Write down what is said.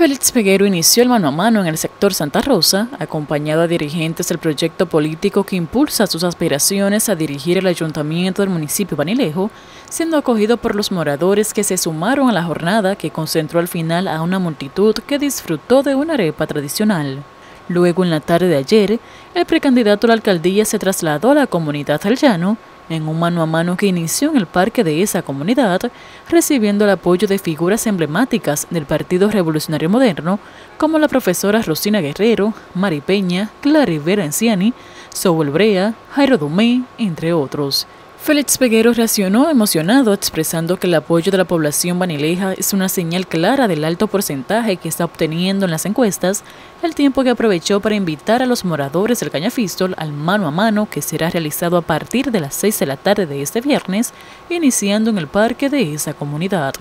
Félix Peguero inició el mano a mano en el sector Santa Rosa, acompañado a dirigentes del proyecto político que impulsa sus aspiraciones a dirigir el ayuntamiento del municipio Banilejo, siendo acogido por los moradores que se sumaron a la jornada que concentró al final a una multitud que disfrutó de una arepa tradicional. Luego, en la tarde de ayer, el precandidato a la alcaldía se trasladó a la comunidad del llano en un mano a mano que inició en el parque de esa comunidad, recibiendo el apoyo de figuras emblemáticas del Partido Revolucionario Moderno, como la profesora Rosina Guerrero, Mari Peña, Claribera Enciani, Saúl Brea, Jairo Dumé, entre otros. Félix Peguero reaccionó emocionado expresando que el apoyo de la población banileja es una señal clara del alto porcentaje que está obteniendo en las encuestas, el tiempo que aprovechó para invitar a los moradores del Cañafistol al mano a mano que será realizado a partir de las 6 de la tarde de este viernes, iniciando en el parque de esa comunidad.